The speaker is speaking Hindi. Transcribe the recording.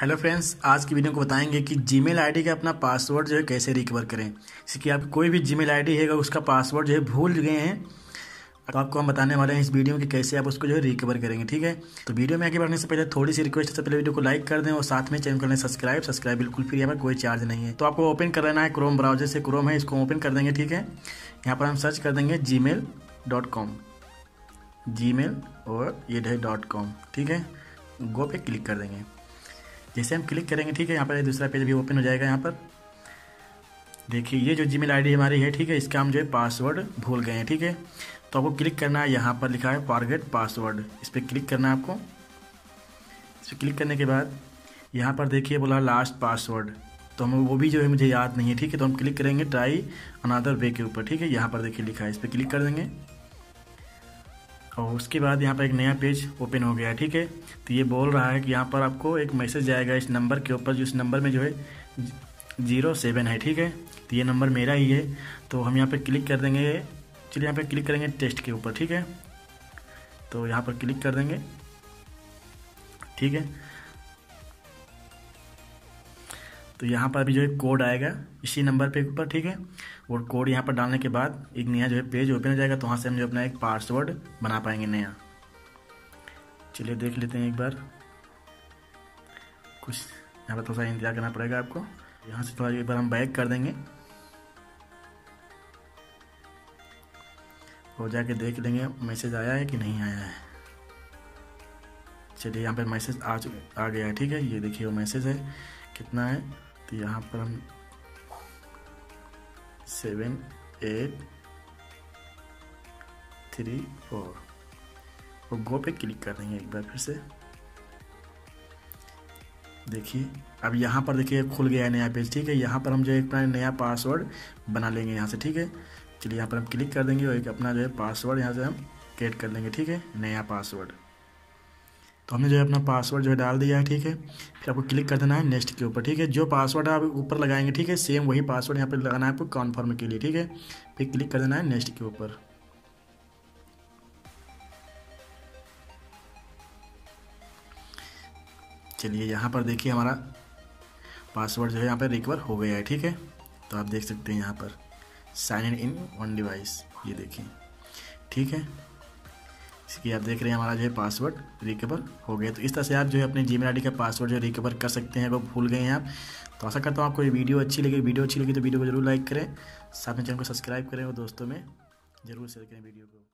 हेलो फ्रेंड्स आज की वीडियो को बताएँगे कि जीमेल आईडी का अपना पासवर्ड जो है कैसे रिकवर करें। जैसे कि आप कोई भी जीमेल आईडी है उसका पासवर्ड जो है भूल गए हैं तो आपको हम बताने वाले हैं इस वीडियो में कि कैसे आप उसको जो है रिकवर करेंगे, ठीक है? तो वीडियो में आगे बढ़ने से पहले थोड़ी सी रिक्वेस्ट है पहले वीडियो को लाइक कर दें और साथ में चैनल कर लें सब्सक्राइब सब्सक्राइब बिल्कुल फ्री है कोई चार्ज नहीं है। तो आपको ओपन कर लेना है क्रोम ब्राउज़र से क्रोम है, इसको ओपन कर देंगे, ठीक है? यहाँ पर हम सर्च कर देंगे Gmail dot com Gmail और ये डॉट कॉम ठीक है? गो पे क्लिक कर देंगे। जैसे हम क्लिक करेंगे, ठीक है, यहाँ पर दूसरा पेज भी ओपन हो जाएगा यहाँ पर। देखिए, ये जो जी मेल हमारी है, ठीक है, इसका हम जो है पासवर्ड भूल गए हैं, ठीक है। तो आपको क्लिक करना है, यहाँ पर लिखा है फॉरगेट पासवर्ड इस पर क्लिक करना है आपको। इस पर क्लिक करने के बाद यहाँ पर देखिए बोला लास्ट पासवर्ड तो हम वो भी जो है मुझे याद नहीं है, ठीक है तो हम क्लिक करेंगे ट्राई अनादर वे के ऊपर, ठीक है, यहाँ पर देखिए लिखा है, इस पर क्लिक कर देंगे। और उसके बाद यहाँ पर एक नया पेज ओपन हो गया ठीक है? तो ये बोल रहा है कि यहाँ पर आपको एक मैसेज आएगा इस नंबर के ऊपर जिस नंबर में जो है ज़ीरो सेवन है, ठीक है? तो ये नंबर मेरा ही है तो हम यहाँ पर क्लिक कर देंगे। चलिए यहाँ पर क्लिक करेंगे टेस्ट के ऊपर, ठीक है? तो यहाँ पर क्लिक कर देंगे, ठीक है? तो यहाँ पर अभी जो है कोड आएगा, इसी नंबर पे ऊपर, ठीक है? और कोड यहाँ पर डालने के बाद एक नया जो है पेज ओपन हो जाएगा तो वहाँ से हम जो अपना एक पासवर्ड बना पाएँगे नया। चलिए देख लेते हैं एक बार। कुछ यहाँ पर थोड़ा सा इंतज़ार करना पड़ेगा आपको। यहाँ से थोड़ा एक बार हम बैक कर देंगे। और जाके देख लेंगे मैसेज आया है कि नहीं आया है। चलिए यहाँ पर मैसेज आ आ गया है, ठीक है? ये देखिए वो मैसेज है, कितना है? तो यहाँ पर हम सेवन एट थ्री फोर और गो पे क्लिक कर देंगे एक बार फिर से। देखिए, अब यहाँ पर देखिए खुल गया है नया पेज ठीक है? यहाँ पर हम जो है अपना नया पासवर्ड बना लेंगे यहाँ से, ठीक है? चलिए यहाँ पर हम क्लिक कर देंगे और एक अपना जो है पासवर्ड यहाँ से हम क्रिएट कर लेंगे ठीक है? नया पासवर्ड तो हमने जो है अपना पासवर्ड जो है डाल दिया है, ठीक है? फिर आपको क्लिक कर देना है नेक्स्ट के ऊपर, ठीक है? जो पासवर्ड आप ऊपर लगाएँगे, ठीक है? सेम वही पासवर्ड यहाँ पर लगाना है आपको कॉन्फर्म के लिए, ठीक है? फिर क्लिक कर देना है नेक्स्ट के ऊपर। चलिए, यहाँ पर देखिए हमारा पासवर्ड जो है यहाँ पर रिकवर हो गया है, ठीक है? तो आप देख सकते हैं यहाँ पर sign in in one device ये देखिए, ठीक है? इसकी आप देख रहे हैं हमारा जो है पासवर्ड रिकवर हो गया। तो इस तरह से आप जो है अपने जीमेल आईडी का पासवर्ड जो रिकवर कर सकते हैं वो भूल गए हैं आप। तो ऐसा करता हूँ आपको ये वीडियो अच्छी लगी। वीडियो अच्छी लगी तो वीडियो को ज़रूर लाइक करें। साथ में चैनल को सब्सक्राइब करें और दोस्तों में ज़रूर शेयर करें वीडियो को।